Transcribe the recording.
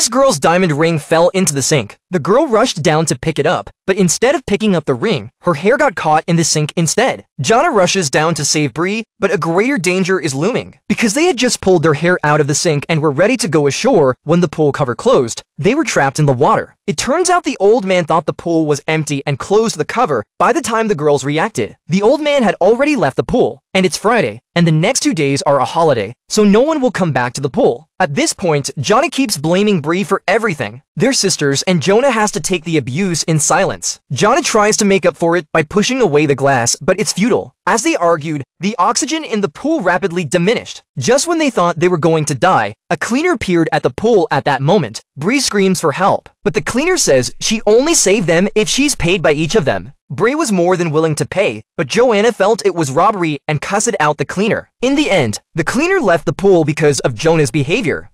This girl's diamond ring fell into the sink. The girl rushed down to pick it up, but instead of picking up the ring, her hair got caught in the sink instead. Jonna rushes down to save Bree, but a greater danger is looming. Because they had just pulled their hair out of the sink and were ready to go ashore when the pool cover closed, they were trapped in the water. It turns out the old man thought the pool was empty and closed the cover by the time the girls reacted. The old man had already left the pool, and it's Friday, and the next two days are a holiday, so no one will come back to the pool. At this point, Jonna keeps blaming Bree for everything. They're sisters, and Jonna has to take the abuse in silence. Jonna tries to make up for it by pushing away the glass, but it's futile. As they argued, the oxygen in the pool rapidly diminished. Just when they thought they were going to die, a cleaner appeared at the pool at that moment. Bree screams for help, but the cleaner says she only saved them if she's paid by each of them. Bree was more than willing to pay, but Jonna felt it was robbery and cussed out the cleaner. In the end, the cleaner left the pool because of Jonna's behavior.